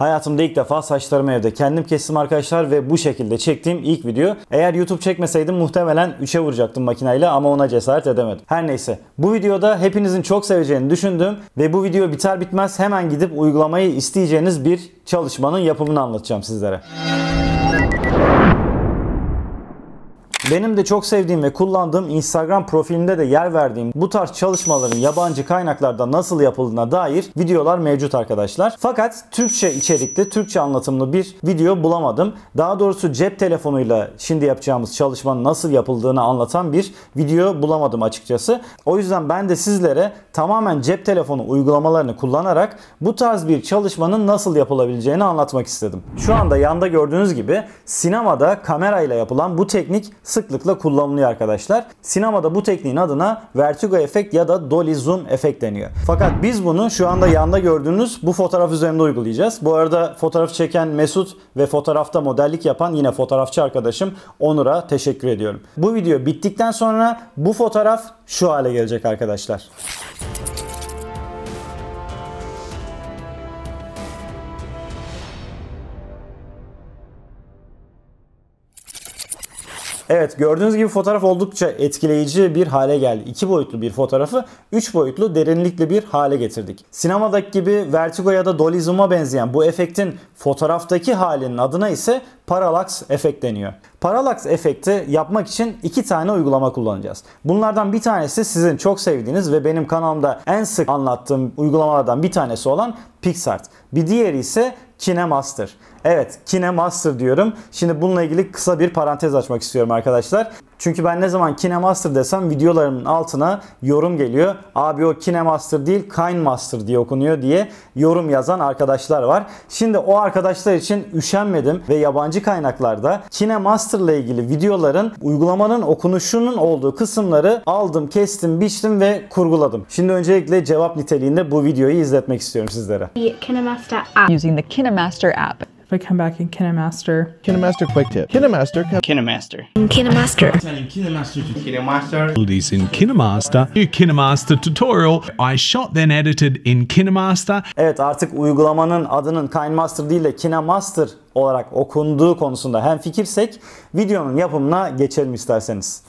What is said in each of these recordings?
Hayatımda ilk defa saçlarımı evde kendim kestim arkadaşlar ve bu şekilde çektiğim ilk video. Eğer YouTube çekmeseydim muhtemelen 3'e vuracaktım makineyle ama ona cesaret edemedim. Her neyse bu videoda hepinizin çok seveceğini düşündüğüm ve bu video biter bitmez hemen gidip uygulamayı isteyeceğiniz bir çalışmanın yapımını anlatacağım sizlere. Benim de çok sevdiğim ve kullandığım Instagram profilimde de yer verdiğim bu tarz çalışmaların yabancı kaynaklarda nasıl yapıldığına dair videolar mevcut arkadaşlar. Fakat Türkçe içerikli, Türkçe anlatımlı bir video bulamadım. Daha doğrusu cep telefonuyla şimdi yapacağımız çalışmanın nasıl yapıldığını anlatan bir video bulamadım açıkçası. O yüzden ben de sizlere tamamen cep telefonu uygulamalarını kullanarak bu tarz bir çalışmanın nasıl yapılabileceğini anlatmak istedim. Şu anda yanda gördüğünüz gibi sinemada kamerayla yapılan bu teknik sıklıkla kullanılıyor arkadaşlar. Sinemada bu tekniğin adına vertigo efekt ya da dolly zoom efekt deniyor. Fakat biz bunu şu anda yanda gördüğünüz bu fotoğraf üzerinde uygulayacağız. Bu arada fotoğraf çeken Mesut ve fotoğrafta modellik yapan yine fotoğrafçı arkadaşım Onur'a teşekkür ediyorum. Bu video bittikten sonra bu fotoğraf şu hale gelecek arkadaşlar. Evet gördüğünüz gibi fotoğraf oldukça etkileyici bir hale geldi. İki boyutlu bir fotoğrafı üç boyutlu derinlikli bir hale getirdik. Sinemadaki gibi vertigo ya da dolly zoom'a benzeyen bu efektin fotoğraftaki halinin adına ise parallax efekt deniyor. Parallax efekti yapmak için iki tane uygulama kullanacağız. Bunlardan bir tanesi sizin çok sevdiğiniz ve benim kanalımda en sık anlattığım uygulamalardan bir tanesi olan PixArt. Bir diğeri ise KineMaster. Evet KineMaster diyorum. Şimdi bununla ilgili kısa bir parantez açmak istiyorum arkadaşlar. Çünkü ben ne zaman KineMaster desem videolarımın altına yorum geliyor. Abi o KineMaster değil KineMaster diye okunuyor diye yorum yazan arkadaşlar var. Şimdi o arkadaşlar için üşenmedim ve yabancı kaynaklarda KineMaster ile ilgili videoların uygulamanın okunuşunun olduğu kısımları aldım, kestim, biçtim ve kurguladım. Şimdi öncelikle cevap niteliğinde bu videoyu izletmek istiyorum sizlere. KineMaster app. using the KineMaster app. If I come back in KineMaster, KineMaster quick tip. KineMaster com- KineMaster. KineMaster. These in KineMaster. New KineMaster tutorial I shot then edited in KineMaster Evet artık uygulamanın adının KineMaster değil de KineMaster olarak okunduğu konusunda hem fikirsek videonun yapımına geçelim isterseniz.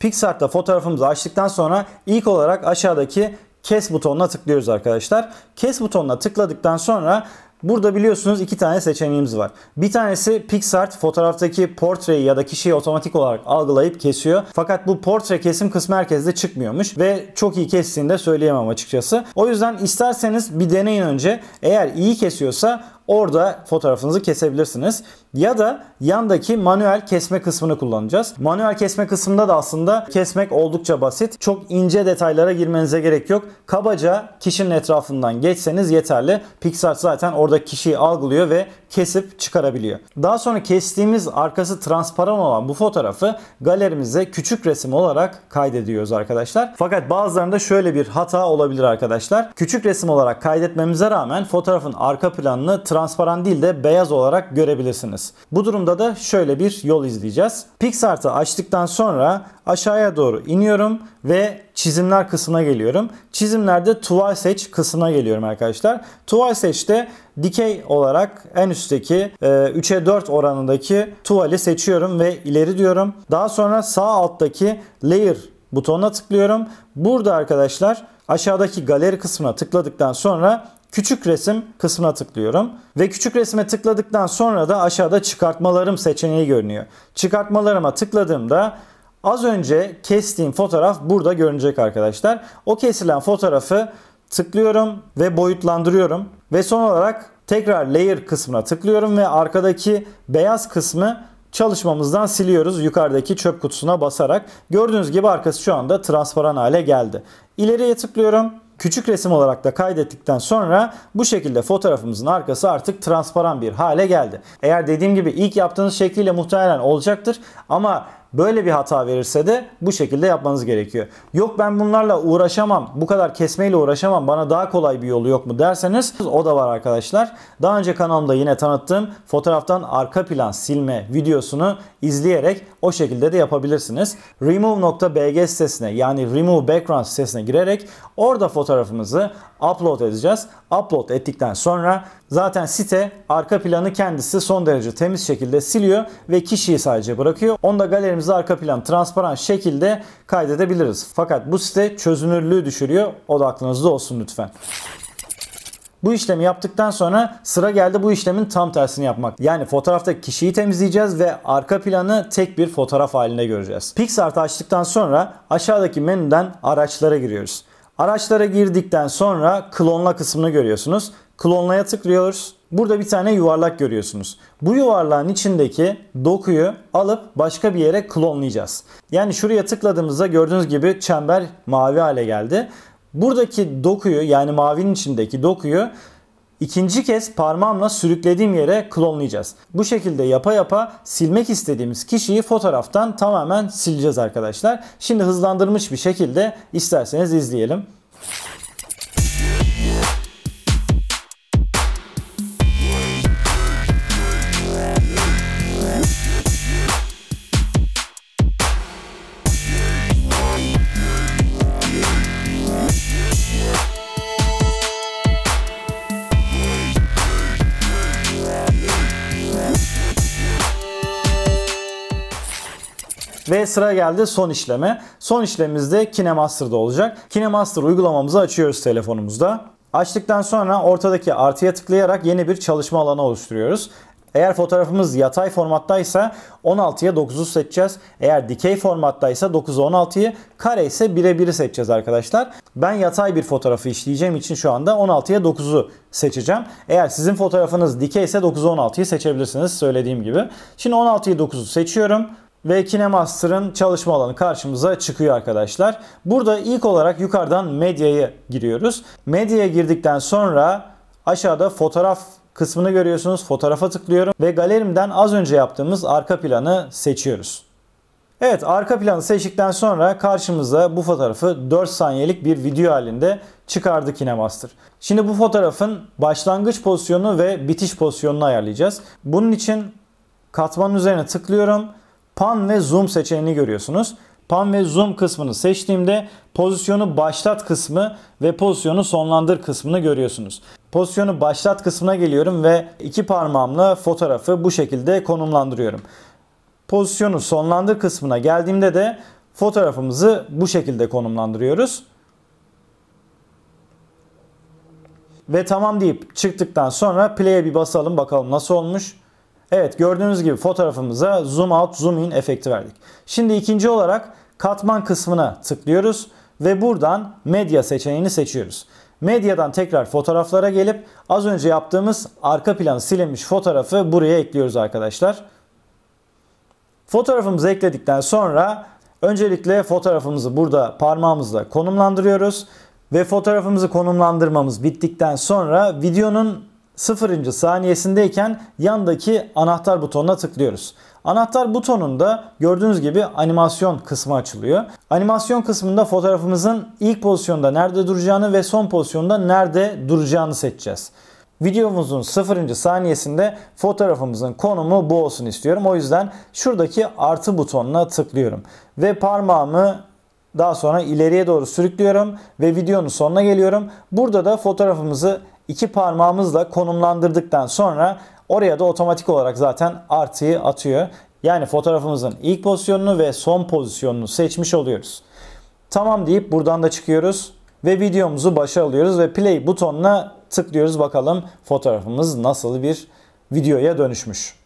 PixArt'ta fotoğrafımızı açtıktan sonra ilk olarak aşağıdaki kes butonuna tıklıyoruz arkadaşlar. Kes butonuna tıkladıktan sonra Burada biliyorsunuz iki tane seçeneğimiz var. Bir tanesi PixArt fotoğraftaki portreyi ya da kişiyi otomatik olarak algılayıp kesiyor. Fakat bu portre kesim kısmı herkeste çıkmıyormuş ve çok iyi kestiğini de söyleyemem açıkçası. O yüzden isterseniz bir deneyin önce. Eğer iyi kesiyorsa orada fotoğrafınızı kesebilirsiniz. Ya da yandaki manuel kesme kısmını kullanacağız. Manuel kesme kısmında da aslında kesmek oldukça basit. Çok ince detaylara girmenize gerek yok. Kabaca kişinin etrafından geçseniz yeterli. PixArt zaten orada kişiyi algılıyor ve kesip çıkarabiliyor. Daha sonra kestiğimiz arkası transparan olan bu fotoğrafı galerimize küçük resim olarak kaydediyoruz arkadaşlar. Fakat bazılarında şöyle bir hata olabilir arkadaşlar. Küçük resim olarak kaydetmemize rağmen fotoğrafın arka planını transparan değil de beyaz olarak görebilirsiniz. Bu durumda da şöyle bir yol izleyeceğiz. PixArt'ı açtıktan sonra aşağıya doğru iniyorum ve çizimler kısmına geliyorum. Çizimlerde tuval seç kısmına geliyorum arkadaşlar. Tuval seçte dikey olarak en üstteki 3'e 4 oranındaki tuvali seçiyorum ve ileri diyorum. Daha sonra sağ alttaki layer butonuna tıklıyorum. Burada arkadaşlar aşağıdaki galeri kısmına tıkladıktan sonra küçük resim kısmına tıklıyorum. Ve küçük resme tıkladıktan sonra da aşağıda çıkartmalarım seçeneği görünüyor. Çıkartmalarıma tıkladığımda az önce kestiğim fotoğraf burada görünecek arkadaşlar. O kesilen fotoğrafı tıklıyorum ve boyutlandırıyorum. Ve son olarak tekrar layer kısmına tıklıyorum ve arkadaki beyaz kısmı çalışmamızdan siliyoruz yukarıdaki çöp kutusuna basarak. Gördüğünüz gibi arkası şu anda transparan hale geldi. İleriye tıklıyorum. Küçük resim olarak da kaydettikten sonra bu şekilde fotoğrafımızın arkası artık transparan bir hale geldi. Eğer dediğim gibi ilk yaptığınız şekliyle muhtemelen olacaktır ama böyle bir hata verirse de bu şekilde yapmanız gerekiyor. Yok ben bunlarla uğraşamam, bu kadar kesmeyle uğraşamam, bana daha kolay bir yolu yok mu derseniz o da var arkadaşlar. Daha önce kanalımda yine tanıttığım fotoğraftan arka plan silme videosunu izleyerek o şekilde de yapabilirsiniz. Remove.bg sitesine yani Remove Background sitesine girerek orada fotoğrafımızı upload edeceğiz. Upload ettikten sonra zaten site arka planı kendisi son derece temiz şekilde siliyor ve kişiyi sadece bırakıyor. Onu da galerimizde arka plan transparan şekilde kaydedebiliriz. Fakat bu site çözünürlüğü düşürüyor. O da aklınızda olsun lütfen. Bu işlemi yaptıktan sonra sıra geldi bu işlemin tam tersini yapmak. Yani fotoğraftaki kişiyi temizleyeceğiz ve arka planı tek bir fotoğraf halinde göreceğiz. PixArt'ı açtıktan sonra aşağıdaki menüden araçlara giriyoruz. Araçlara girdikten sonra klonla kısmını görüyorsunuz. Klonlaya tıklıyoruz. Burada bir tane yuvarlak görüyorsunuz. Bu yuvarlağın içindeki dokuyu alıp başka bir yere klonlayacağız. Yani şuraya tıkladığımızda gördüğünüz gibi çember mavi hale geldi. Buradaki dokuyu yani mavinin içindeki dokuyu ikinci kez parmağımla sürüklediğim yere klonlayacağız. Bu şekilde yapa yapa silmek istediğimiz kişiyi fotoğraftan tamamen sileceğiz arkadaşlar. Şimdi hızlandırmış bir şekilde isterseniz izleyelim. Ve sıra geldi son işleme. Son işlemimiz de KineMaster'da olacak. KineMaster uygulamamızı açıyoruz telefonumuzda. Açtıktan sonra ortadaki artıya tıklayarak yeni bir çalışma alanı oluşturuyoruz. Eğer fotoğrafımız yatay formattaysa 16'ya 9'u seçeceğiz. Eğer dikey formattaysa 9'u 16'yı, kare ise 1'e 1'i seçeceğiz arkadaşlar. Ben yatay bir fotoğrafı işleyeceğim için şu anda 16'ya 9'u seçeceğim. Eğer sizin fotoğrafınız dikey ise 9'u 16'yı seçebilirsiniz söylediğim gibi. Şimdi 16'yı 9'u seçiyorum ve KineMaster'ın çalışma alanı karşımıza çıkıyor arkadaşlar. Burada ilk olarak yukarıdan medyaya giriyoruz. Medyaya girdikten sonra aşağıda fotoğraf kısmını görüyorsunuz. Fotoğrafa tıklıyorum ve galerimden az önce yaptığımız arka planı seçiyoruz. Evet arka planı seçtikten sonra karşımıza bu fotoğrafı 4 saniyelik bir video halinde çıkardı KineMaster. Şimdi bu fotoğrafın başlangıç pozisyonu ve bitiş pozisyonunu ayarlayacağız. Bunun için katmanın üzerine tıklıyorum pan ve zoom seçeneğini görüyorsunuz. Pan ve zoom kısmını seçtiğimde pozisyonu başlat kısmı ve pozisyonu sonlandır kısmını görüyorsunuz. Pozisyonu başlat kısmına geliyorum ve iki parmağımla fotoğrafı bu şekilde konumlandırıyorum. Pozisyonu sonlandır kısmına geldiğimde de fotoğrafımızı bu şekilde konumlandırıyoruz. Ve tamam deyip çıktıktan sonra play'e bir basalım bakalım nasıl olmuş. Evet gördüğünüz gibi fotoğrafımıza zoom out zoom in efekti verdik. Şimdi ikinci olarak katman kısmına tıklıyoruz ve buradan medya seçeneğini seçiyoruz. Medyadan tekrar fotoğraflara gelip az önce yaptığımız arka planı silinmiş fotoğrafı buraya ekliyoruz arkadaşlar. Fotoğrafımızı ekledikten sonra öncelikle fotoğrafımızı burada parmağımızla konumlandırıyoruz. Ve fotoğrafımızı konumlandırmamız bittikten sonra videonun 0. saniyesindeyken yandaki anahtar butonuna tıklıyoruz. Anahtar butonunda gördüğünüz gibi animasyon kısmı açılıyor. Animasyon kısmında fotoğrafımızın ilk pozisyonda nerede duracağını ve son pozisyonda nerede duracağını seçeceğiz. Videomuzun 0. saniyesinde fotoğrafımızın konumu bu olsun istiyorum. O yüzden şuradaki artı butonuna tıklıyorum. Ve parmağımı daha sonra ileriye doğru sürüklüyorum ve videonun sonuna geliyorum. Burada da fotoğrafımızı iki parmağımızla konumlandırdıktan sonra oraya da otomatik olarak zaten artıyı atıyor. Yani fotoğrafımızın ilk pozisyonunu ve son pozisyonunu seçmiş oluyoruz. Tamam deyip buradan da çıkıyoruz ve videomuzu başa alıyoruz ve play butonuna tıklıyoruz bakalım fotoğrafımız nasıl bir videoya dönüşmüş.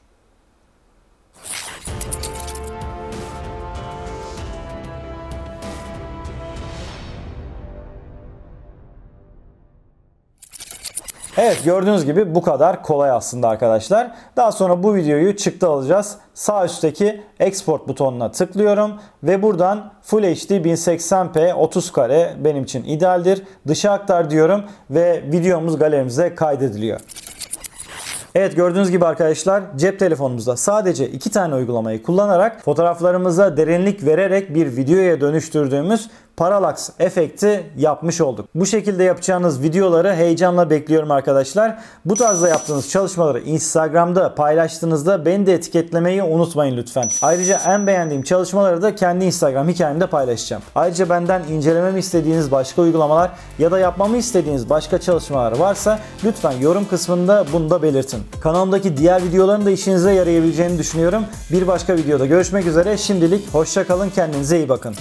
Evet gördüğünüz gibi bu kadar kolay aslında arkadaşlar. Daha sonra bu videoyu çıktı alacağız. Sağ üstteki export butonuna tıklıyorum ve buradan Full HD 1080p 30 kare benim için idealdir. Dışa aktar diyorum ve videomuz galerimize kaydediliyor. Evet gördüğünüz gibi arkadaşlar cep telefonumuzda sadece iki tane uygulamayı kullanarak fotoğraflarımıza derinlik vererek bir videoya dönüştürdüğümüz Parallax efekti yapmış olduk. Bu şekilde yapacağınız videoları heyecanla bekliyorum arkadaşlar. Bu tarzda yaptığınız çalışmaları Instagram'da paylaştığınızda beni de etiketlemeyi unutmayın lütfen. Ayrıca en beğendiğim çalışmaları da kendi Instagram hikayemde paylaşacağım. Ayrıca benden incelememi istediğiniz başka uygulamalar ya da yapmamı istediğiniz başka çalışmalar varsa lütfen yorum kısmında bunu da belirtin. Kanalımdaki diğer videoların da işinize yarayabileceğini düşünüyorum. Bir başka videoda görüşmek üzere. Şimdilik hoşça kalın. Kendinize iyi bakın.